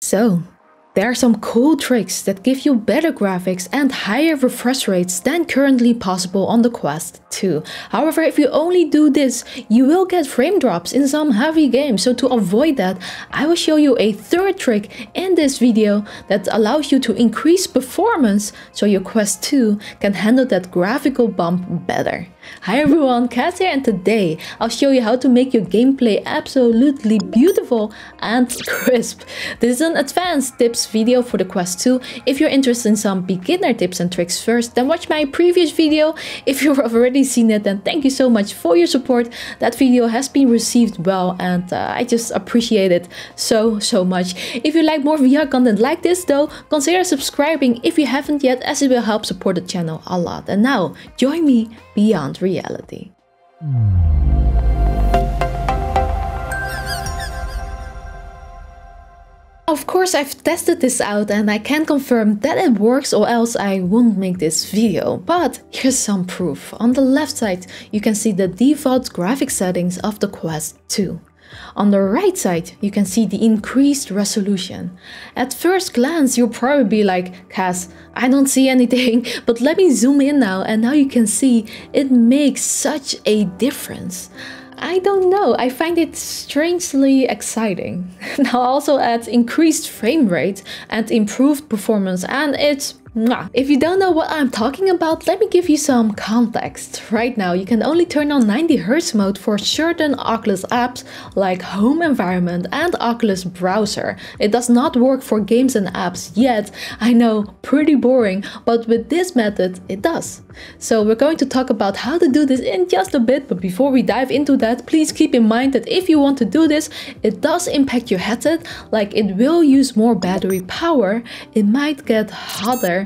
So, there are some cool tricks that give you better graphics and higher refresh rates than currently possible on the Quest 2. However, if you only do this, you will get frame drops in some heavy games. So to avoid that, I will show you a third trick in this video that allows you to increase performance so your Quest 2 can handle that graphical bump better. Hi everyone, Cas here and today I'll show you how to make your gameplay absolutely beautiful and crisp. This is an advanced tips video for the Quest 2. If you're interested in some beginner tips and tricks first, then watch my previous video. If you've already seen it, then thank you so much for your support. That video has been received well and uh, I just appreciate it so, so much. If you like more VR content like this though, consider subscribing if you haven't yet as it will help support the channel a lot. And now, join me beyond reality. Of course, I've tested this out and I can confirm that it works or else I wouldn't make this video. But here's some proof. On the left side, you can see the default graphic settings of the Quest 2. On the right side, you can see the increased resolution. At first glance, you'll probably be like, Cas, I don't see anything, but let me zoom in now and now you can see it makes such a difference. I don't know, I find it strangely exciting. now also adds increased frame rate and improved performance and it's if you don't know what I'm talking about, let me give you some context. Right now, you can only turn on 90Hz mode for certain Oculus apps like Home Environment and Oculus Browser. It does not work for games and apps yet. I know, pretty boring, but with this method, it does. So we're going to talk about how to do this in just a bit, but before we dive into that, please keep in mind that if you want to do this, it does impact your headset, like it will use more battery power, it might get hotter,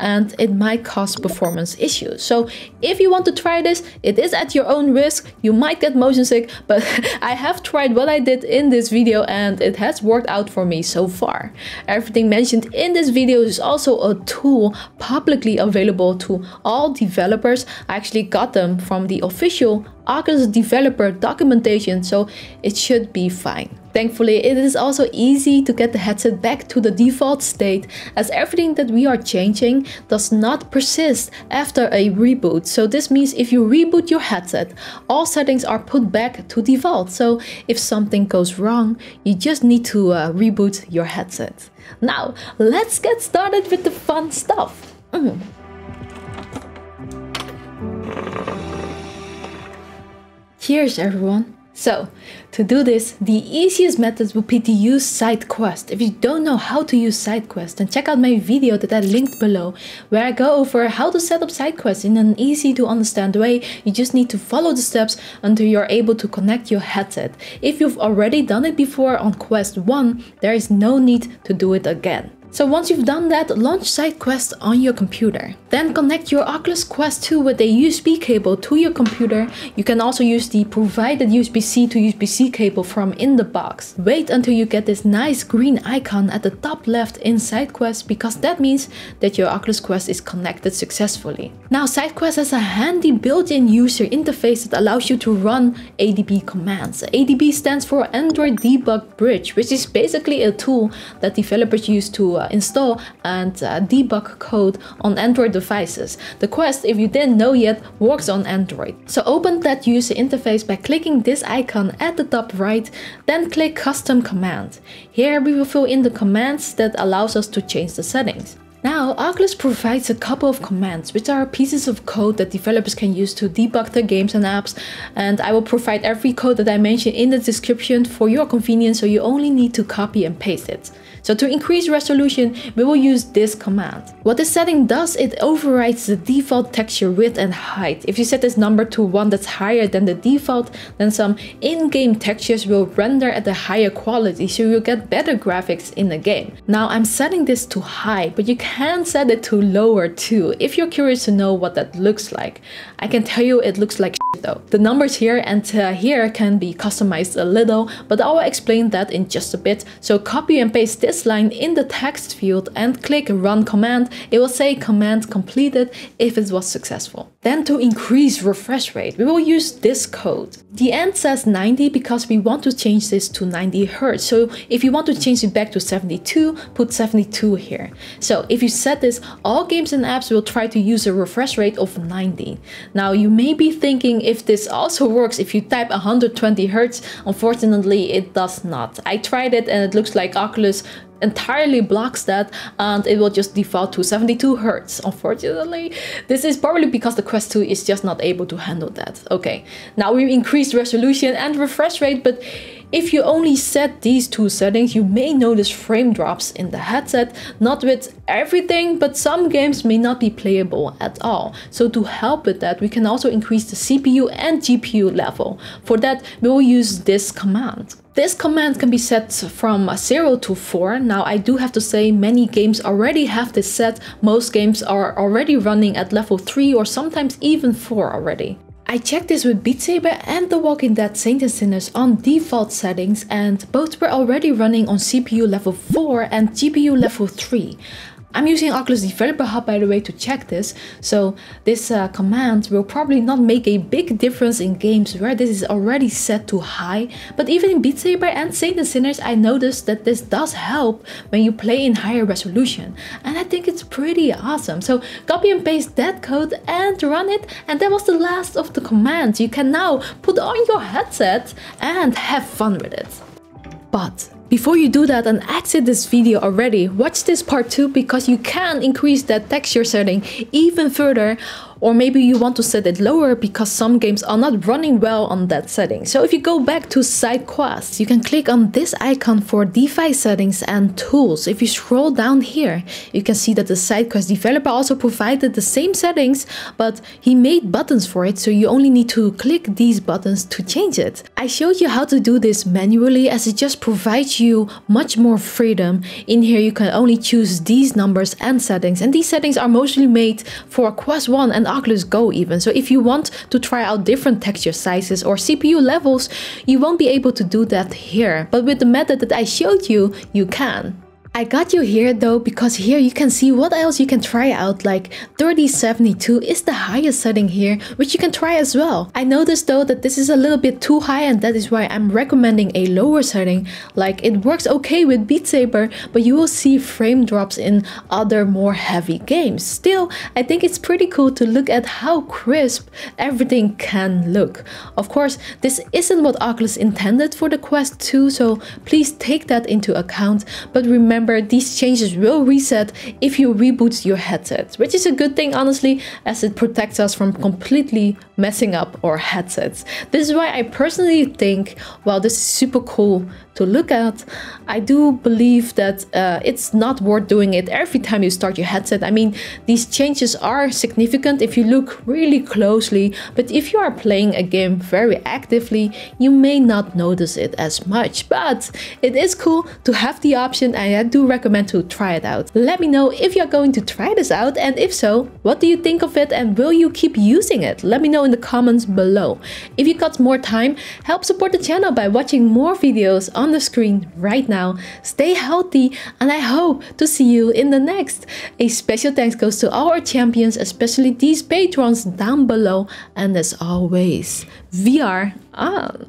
and it might cause performance issues. So if you want to try this, it is at your own risk. You might get motion sick, but I have tried what I did in this video and it has worked out for me so far. Everything mentioned in this video is also a tool publicly available to all developers. I actually got them from the official Oculus developer documentation, so it should be fine. Thankfully, it is also easy to get the headset back to the default state as everything that we are changing does not persist after a reboot. So this means if you reboot your headset, all settings are put back to default. So if something goes wrong, you just need to uh, reboot your headset. Now, let's get started with the fun stuff. Mm. Cheers everyone! So, to do this, the easiest method would be to use SideQuest. If you don't know how to use SideQuest, then check out my video that I linked below, where I go over how to set up SideQuest in an easy to understand way. You just need to follow the steps until you're able to connect your headset. If you've already done it before on Quest 1, there is no need to do it again. So once you've done that, launch SideQuest on your computer. Then connect your Oculus Quest 2 with a USB cable to your computer. You can also use the provided USB-C to USB-C cable from in the box. Wait until you get this nice green icon at the top left in SideQuest because that means that your Oculus Quest is connected successfully. Now SideQuest has a handy built-in user interface that allows you to run ADB commands. ADB stands for Android Debug Bridge, which is basically a tool that developers use to uh, install and uh, debug code on Android devices. The Quest, if you didn't know yet, works on Android. So open that user interface by clicking this icon at the top right, then click Custom Command. Here we will fill in the commands that allows us to change the settings. Now, Oculus provides a couple of commands, which are pieces of code that developers can use to debug their games and apps, and I will provide every code that I mentioned in the description for your convenience, so you only need to copy and paste it. So to increase resolution, we will use this command. What this setting does, it overrides the default texture width and height. If you set this number to one that's higher than the default, then some in-game textures will render at a higher quality, so you'll get better graphics in the game. Now I'm setting this to high, but you can set it to lower too, if you're curious to know what that looks like. I can tell you it looks like though. The numbers here and uh, here can be customized a little, but I will explain that in just a bit. So copy and paste this line in the text field and click run command. It will say command completed if it was successful. Then to increase refresh rate, we will use this code. The end says 90 because we want to change this to 90 Hertz. So if you want to change it back to 72, put 72 here. So if you set this, all games and apps will try to use a refresh rate of 90. Now you may be thinking if this also works if you type 120 Hertz. Unfortunately, it does not. I tried it and it looks like Oculus entirely blocks that and it will just default to 72 hertz. Unfortunately this is probably because the quest 2 is just not able to handle that. Okay now we increased resolution and refresh rate but if you only set these two settings, you may notice frame drops in the headset, not with everything, but some games may not be playable at all. So to help with that, we can also increase the CPU and GPU level. For that, we will use this command. This command can be set from 0 to 4. Now I do have to say many games already have this set. Most games are already running at level 3 or sometimes even 4 already. I checked this with Beat Saber and The Walking Dead Saints and Sinners on default settings and both were already running on CPU level 4 and GPU level 3. I'm using Oculus Developer Hub by the way to check this, so this uh, command will probably not make a big difference in games where this is already set to high, but even in Beat Saber and Saints and Sinners I noticed that this does help when you play in higher resolution, and I think it's pretty awesome. So copy and paste that code and run it, and that was the last of the commands. You can now put on your headset and have fun with it. But before you do that and exit this video already, watch this part 2 because you can increase that texture setting even further or maybe you want to set it lower because some games are not running well on that setting. So if you go back to side quests, you can click on this icon for device settings and tools. If you scroll down here, you can see that the SideQuest developer also provided the same settings, but he made buttons for it, so you only need to click these buttons to change it. I showed you how to do this manually as it just provides you much more freedom. In here you can only choose these numbers and settings, and these settings are mostly made for Quest 1 and Oculus Go even. So if you want to try out different texture sizes or CPU levels, you won't be able to do that here. But with the method that I showed you, you can. I got you here though because here you can see what else you can try out like 3072 is the highest setting here which you can try as well. I noticed though that this is a little bit too high and that is why I'm recommending a lower setting like it works okay with Beat Saber but you will see frame drops in other more heavy games. Still I think it's pretty cool to look at how crisp everything can look. Of course this isn't what Oculus intended for the Quest 2 so please take that into account but remember remember these changes will reset if you reboot your headset, which is a good thing honestly as it protects us from completely messing up our headsets. This is why I personally think while this is super cool to look at, I do believe that uh, it's not worth doing it every time you start your headset. I mean, these changes are significant if you look really closely, but if you are playing a game very actively, you may not notice it as much. But it is cool to have the option and do recommend to try it out. Let me know if you're going to try this out and if so, what do you think of it and will you keep using it? Let me know in the comments below. If you got more time, help support the channel by watching more videos on the screen right now. Stay healthy and I hope to see you in the next. A special thanks goes to our champions, especially these patrons down below. And as always, VR on.